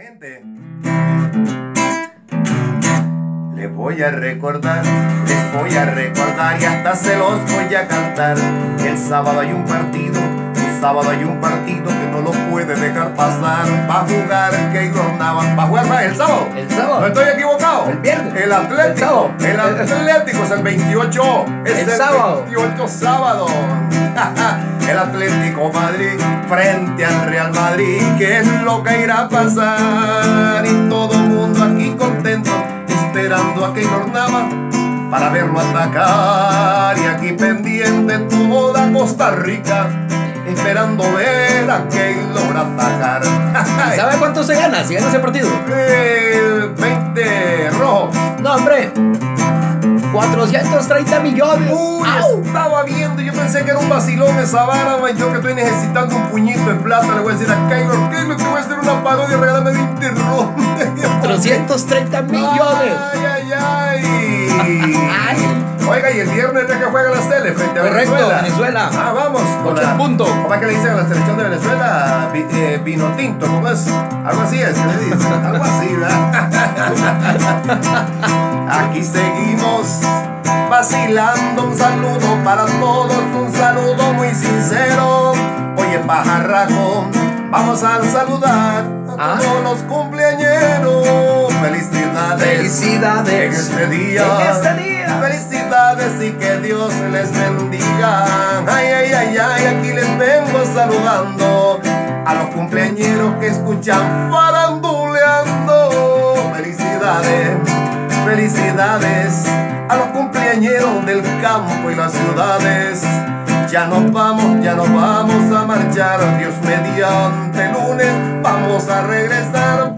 gente. Les voy a recordar, les voy a recordar y hasta se los voy a cantar. El sábado hay un partido, el sábado hay un partido que no lo puede dejar pasar. Va a jugar va a jugar el sábado. El sábado. No estoy equivocado. El viernes. El Atlético. El El. Atlético es el 28. Es El el, sábado. 28 sábado. el Atlético Madrid frente al Real Madrid. ¿Qué es lo que irá a pasar? Y todo el mundo aquí contento, esperando a Keylor Navas para verlo atacar. Y aquí pendiente toda Costa Rica, esperando ver a Keylor atacar. ¿Sabe cuánto se gana si gana ese partido? Eh, 20 rojos. No, hombre. 430 millones. Uy, ¡Au! estaba viendo, yo pensé que era un vacilón esa vara, güey. Yo que estoy necesitando un puñito en plata, le voy a decir a Keylor, Keylor, te voy a hacer una parodia, regálame 20 rojos. 430 millones. Ay, ay, ay. y el viernes ya que juega la Tele frente a Correcto, Venezuela. Venezuela. Ah, vamos. Ocho la- en punto. ¿Cómo es que le dicen a la selección de Venezuela? Vi- eh, vino tinto, ¿cómo es? Algo así es, le dicen. Algo así, ¿verdad? Aquí seguimos vacilando. Un saludo para todos, un saludo muy sincero. Oye, pajarraco, vamos a saludar a Ah. todos los cumpleañeros. Felicidades. En Felicidades. este día. En este día. Felicidades y que Dios les bendiga. Ay, ay, ay, ay, aquí les vengo saludando a los cumpleañeros que escuchan faranduleando. Felicidades, felicidades a los cumpleañeros del campo y las ciudades. Ya nos vamos, ya nos vamos a marchar. Dios mediante lunes vamos a regresar